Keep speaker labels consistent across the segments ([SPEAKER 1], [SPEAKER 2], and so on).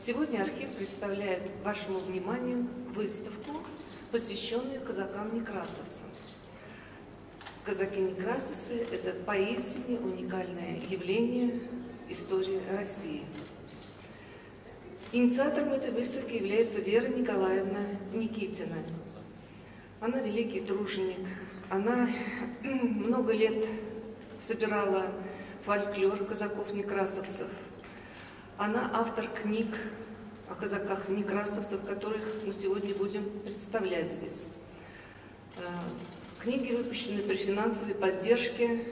[SPEAKER 1] Сегодня архив представляет вашему вниманию выставку, посвященную казакам-некрасовцам. Казаки-некрасовцы – это поистине уникальное явление истории России. Инициатором этой выставки является Вера Николаевна Никитина. Она великий труженик, она много лет собирала фольклор казаков-некрасовцев. Она автор книг о казаках-некрасовцах, которых мы сегодня будем представлять здесь. Э, книги выпущены при финансовой поддержке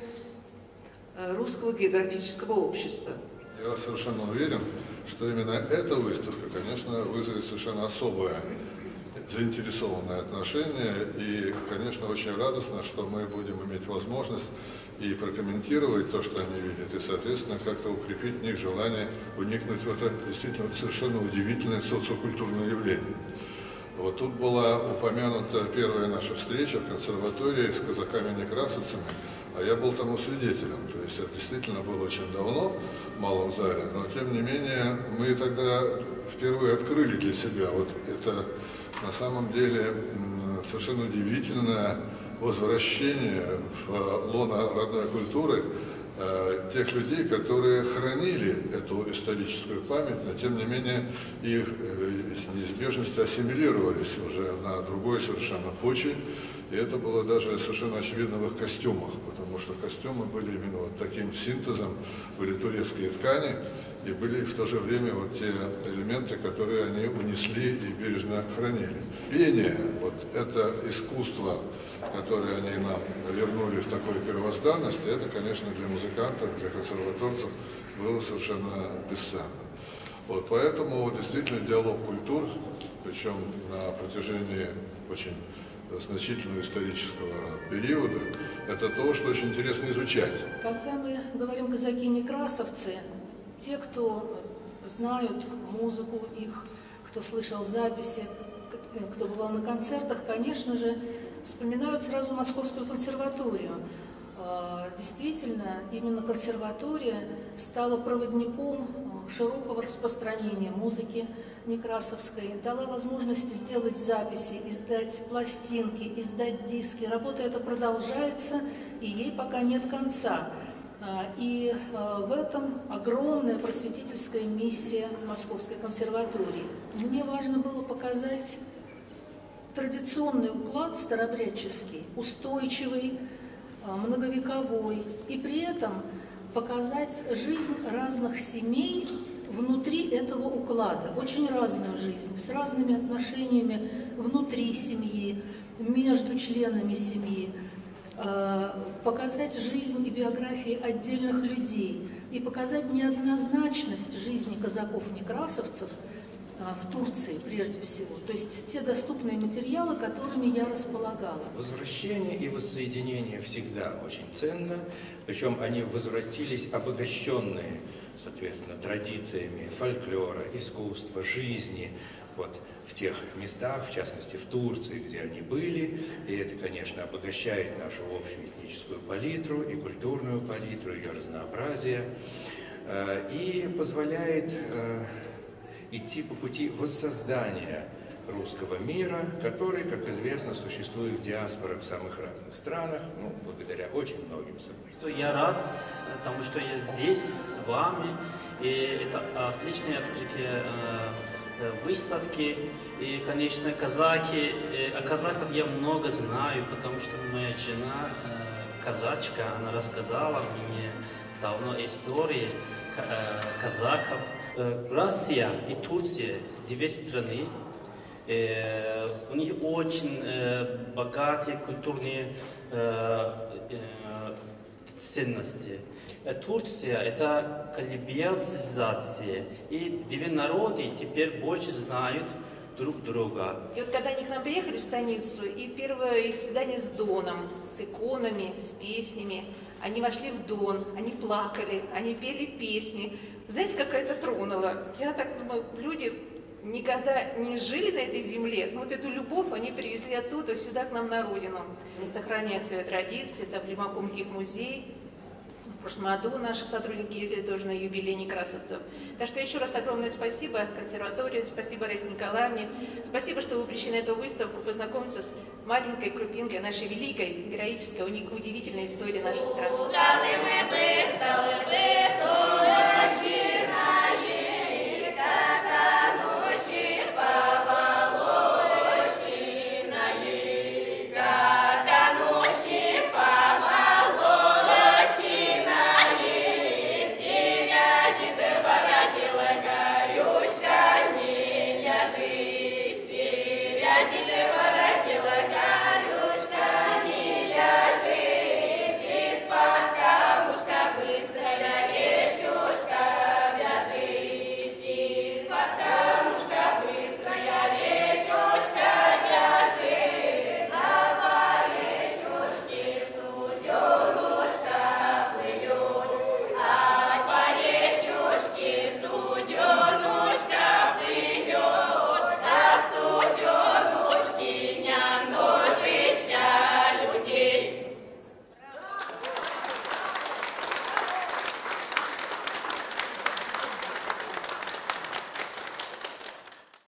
[SPEAKER 1] э, Русского географического общества.
[SPEAKER 2] Я совершенно уверен, что именно эта выставка, конечно, вызовет совершенно особое заинтересованное отношение. И, конечно, очень радостно, что мы будем иметь возможность и прокомментировать то, что они видят, и, соответственно, как-то укрепить в них желание уникнуть в это действительно совершенно удивительное социокультурное явление. Вот тут была упомянута первая наша встреча в консерватории с казаками-некрасовцами, а я был тому свидетелем. То есть это действительно было очень давно в малом зале, но тем не менее мы тогда впервые открыли для себя вот это на самом деле совершенно удивительное возвращение в лона родной культуры э, тех людей, которые хранили эту историческую память, но тем не менее и э, с неизбежностью ассимилировались уже на другой совершенно почве. И это было даже совершенно очевидно в их костюмах, потому что костюмы были именно вот таким синтезом, были турецкие ткани, и были в то же время вот те элементы, которые они унесли и бережно хранили. Пение, вот это искусство, которое они нам вернули в такой первозданности, это, конечно, для музыкантов, для консерваторцев было совершенно бесценно. Вот, поэтому действительно диалог культур, причем на протяжении очень значительного исторического периода, это то, что очень интересно изучать.
[SPEAKER 3] Когда мы говорим казаки-некрасовцы, те, кто знают музыку их, кто слышал записи, кто бывал на концертах, конечно же, вспоминают сразу Московскую консерваторию. А, действительно, именно консерватория стала проводником широкого распространения музыки Некрасовской, дала возможность сделать записи, издать пластинки, издать диски. Работа эта продолжается, и ей пока нет конца. А, и а, в этом огромная просветительская миссия Московской консерватории. Мне важно было показать традиционный уклад старобрядческий, устойчивый, а, многовековой, и при этом показать жизнь разных семей внутри этого уклада, очень разную жизнь, с разными отношениями внутри семьи, между членами семьи, Э, показать жизнь и биографии отдельных людей и показать неоднозначность жизни казаков-некрасовцев в Турции прежде всего. То есть те доступные материалы, которыми я располагала.
[SPEAKER 4] Возвращение и воссоединение всегда очень ценно, причем они возвратились обогащенные, соответственно, традициями фольклора, искусства, жизни, вот, в тех местах, в частности в Турции, где они были. И это, конечно, обогащает нашу общую этническую палитру и культурную палитру, ее разнообразие. Э, и позволяет э, идти по пути воссоздания русского мира, который, как известно, существует в диаспорах в самых разных странах, ну, благодаря очень многим событиям.
[SPEAKER 5] Я рад тому, что я здесь с вами, и это отличное открытие э, выставки. И, конечно, казаки, э, о казаках я много знаю, потому что моя жена э, казачка, она рассказала мне давно истории казаков. Россия и Турция, две страны, у них очень богатые культурные ценности. Э, Турция – это колыбель цивилизации. И две народы теперь больше знают друг друга.
[SPEAKER 6] И вот когда они к нам приехали в станицу, и первое их свидание с Доном, с иконами, с песнями, они вошли в Дон, они плакали, они пели песни. Знаете, как это тронуло? Я так думаю, люди никогда не жили на этой земле, но вот эту любовь они привезли оттуда сюда, к нам на родину. Они сохраняют свои традиции, это в Лимакомский музей, прошлом году наши сотрудники ездили тоже на юбилей некрасовцев. Так что еще раз огромное спасибо консерватории, спасибо Раисе Николаевне, спасибо, что вы пришли на эту выставку познакомиться с маленькой крупинкой нашей великой, героической, удивительной истории нашей страны.